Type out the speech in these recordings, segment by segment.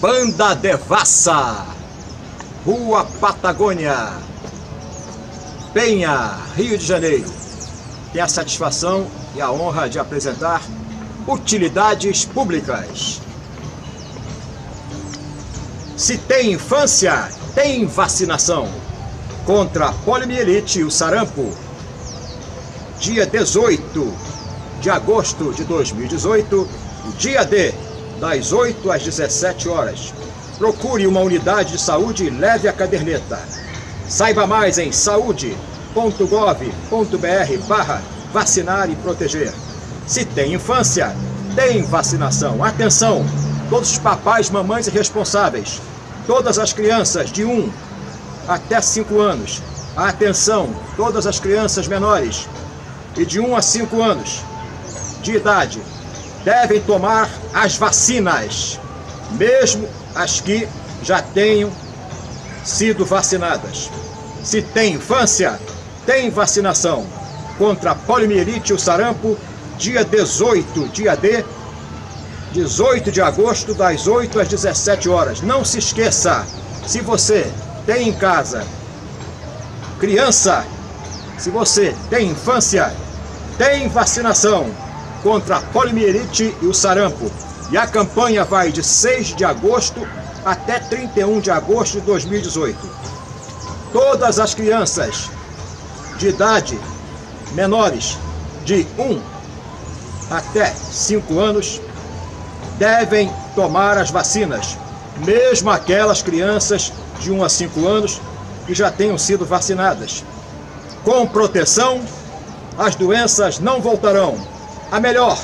Banda Devassa, Rua Patagônia, Penha, Rio de Janeiro. Tem a satisfação e a honra de apresentar utilidades públicas. Se tem infância, tem vacinação contra a poliomielite e o sarampo. Dia 18 de agosto de 2018, dia D, das 8 às 17 horas. Procure uma unidade de saúde e leve a caderneta. Saiba mais em saúde.gov.br barra vacinar e proteger. Se tem infância, tem vacinação. Atenção, todos os papais, mamães e responsáveis, todas as crianças de 1 até 5 anos. Atenção, todas as crianças menores e de 1 a 5 anos de idade devem tomar as vacinas, mesmo as que já tenham sido vacinadas. Se tem infância, tem vacinação contra a poliomielite e o sarampo, dia 18, dia D, 18 de agosto, das 8 às 17 horas. Não se esqueça, se você tem em casa criança, se você tem infância, tem vacinação contra a poliomielite e o sarampo. E a campanha vai de 6 de agosto até 31 de agosto de 2018. Todas as crianças de idade menores de 1 até 5 anos devem tomar as vacinas, mesmo aquelas crianças de 1 a 5 anos que já tenham sido vacinadas. Com proteção, as doenças não voltarão. A melhor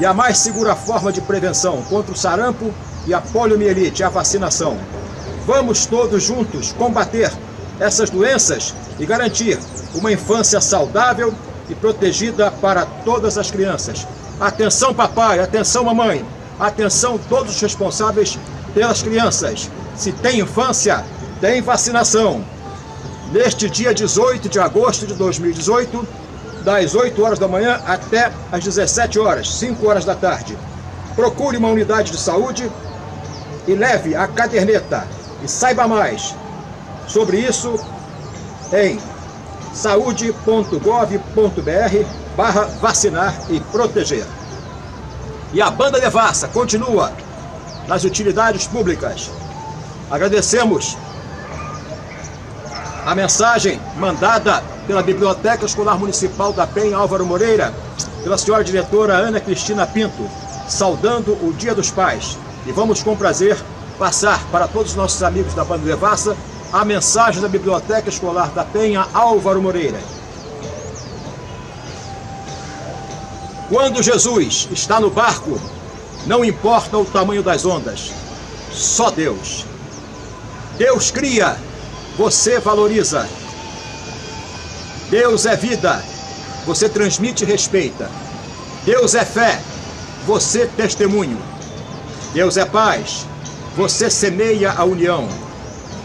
e a mais segura forma de prevenção contra o sarampo e a poliomielite é a vacinação. Vamos todos juntos combater essas doenças e garantir uma infância saudável e protegida para todas as crianças. Atenção, papai, atenção, mamãe, atenção, todos os responsáveis pelas crianças. Se tem infância, tem vacinação. Neste dia 18 de agosto de 2018, das 8 horas da manhã até as 17 horas, 5 horas da tarde. Procure uma unidade de saúde e leve a caderneta e saiba mais sobre isso em saúde.gov.br barra vacinar e proteger. E a banda Devassa continua nas utilidades públicas. Agradecemos a mensagem mandada pela Biblioteca Escolar Municipal da Penha Álvaro Moreira, pela senhora diretora Ana Cristina Pinto, saudando o Dia dos Pais. E vamos com prazer passar para todos os nossos amigos da Banda Devassa a mensagem da Biblioteca Escolar da Penha Álvaro Moreira. Quando Jesus está no barco, não importa o tamanho das ondas, só Deus. Deus cria você valoriza. Deus é vida, você transmite e respeita. Deus é fé, você testemunho. Deus é paz, você semeia a união.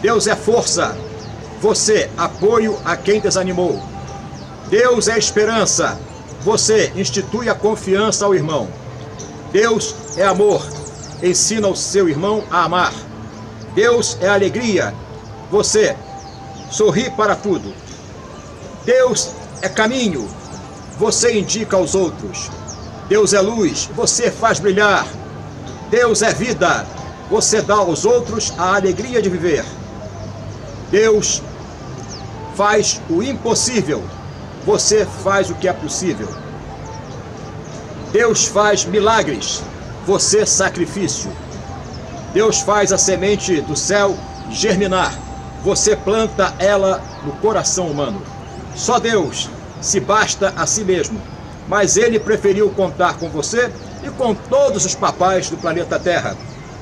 Deus é força, você apoio a quem desanimou. Deus é esperança, você institui a confiança ao irmão. Deus é amor, ensina o seu irmão a amar. Deus é alegria, você sorri para tudo. Deus é caminho, você indica aos outros. Deus é luz, você faz brilhar. Deus é vida, você dá aos outros a alegria de viver. Deus faz o impossível, você faz o que é possível. Deus faz milagres, você sacrifício. Deus faz a semente do céu germinar você planta ela no coração humano. Só Deus se basta a si mesmo, mas ele preferiu contar com você e com todos os papais do planeta Terra.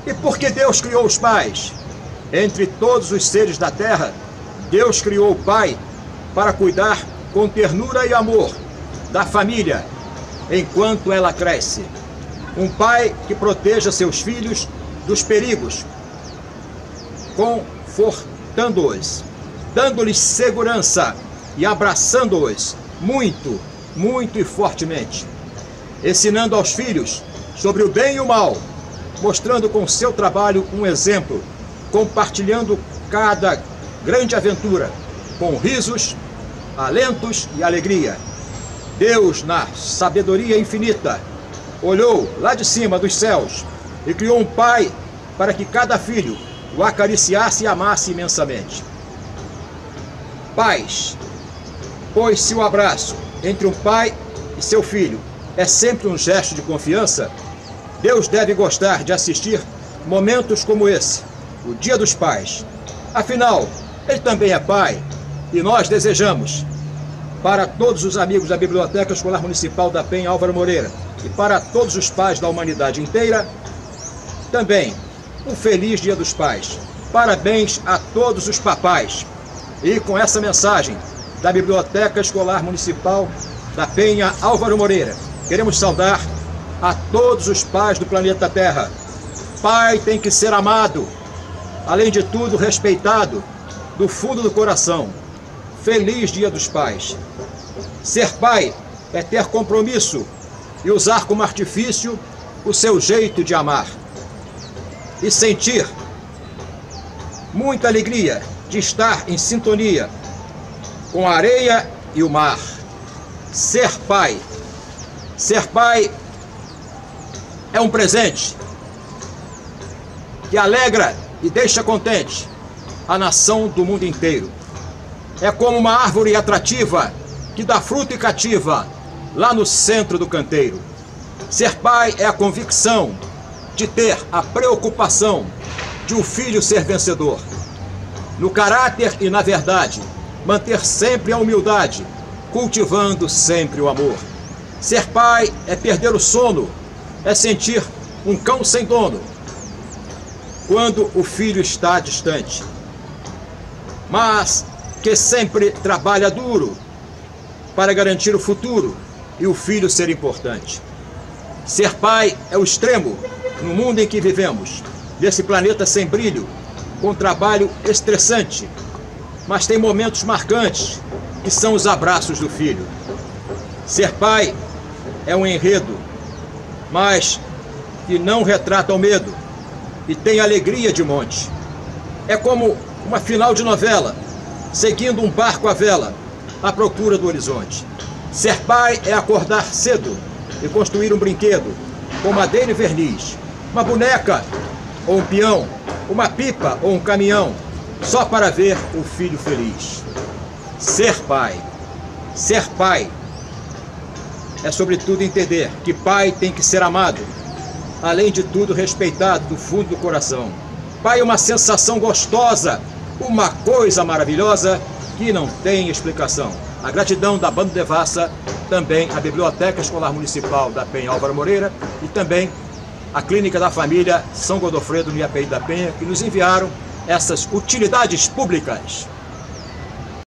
E por que Deus criou os pais? Entre todos os seres da Terra, Deus criou o pai para cuidar com ternura e amor da família enquanto ela cresce. Um pai que proteja seus filhos dos perigos, confortando-os, dando-lhes segurança e abraçando-os muito, muito e fortemente, ensinando aos filhos sobre o bem e o mal, mostrando com seu trabalho um exemplo, compartilhando cada grande aventura com risos, alentos e alegria. Deus, na sabedoria infinita, olhou lá de cima dos céus e criou um pai para que cada filho o acariciasse e amasse imensamente. Pais, pois se o abraço entre um pai e seu filho é sempre um gesto de confiança, Deus deve gostar de assistir momentos como esse, o Dia dos Pais. Afinal, Ele também é pai e nós desejamos para todos os amigos da Biblioteca Escolar Municipal da Penha Álvaro Moreira e para todos os pais da humanidade inteira, também um feliz Dia dos Pais. Parabéns a todos os papais. E com essa mensagem da Biblioteca Escolar Municipal da Penha Álvaro Moreira, queremos saudar a todos os pais do planeta Terra. Pai tem que ser amado, além de tudo respeitado, do fundo do coração. Feliz Dia dos Pais. Ser pai é ter compromisso e usar como artifício o seu jeito de amar. E sentir muita alegria de estar em sintonia com a areia e o mar. Ser pai. Ser pai é um presente que alegra e deixa contente a nação do mundo inteiro. É como uma árvore atrativa que dá fruto e cativa lá no centro do canteiro. Ser pai é a convicção de ter a preocupação de um filho ser vencedor. No caráter e na verdade, manter sempre a humildade, cultivando sempre o amor. Ser pai é perder o sono, é sentir um cão sem dono quando o filho está distante. Mas que sempre trabalha duro para garantir o futuro e o filho ser importante. Ser pai é o extremo no mundo em que vivemos, desse planeta sem brilho, com trabalho estressante, mas tem momentos marcantes, que são os abraços do filho. Ser pai é um enredo, mas que não retrata o medo e tem alegria de monte. É como uma final de novela, seguindo um barco à vela, à procura do horizonte. Ser pai é acordar cedo e construir um brinquedo com madeira e verniz, uma boneca ou um peão, uma pipa ou um caminhão, só para ver o filho feliz. Ser pai. Ser pai é, sobretudo, entender que pai tem que ser amado, além de tudo, respeitado do fundo do coração. Pai é uma sensação gostosa, uma coisa maravilhosa que não tem explicação. A gratidão da Banda Devassa, também a Biblioteca Escolar Municipal da Penha Álvaro Moreira e também a Clínica da Família São Godofredo no IAPI da Penha, que nos enviaram essas utilidades públicas.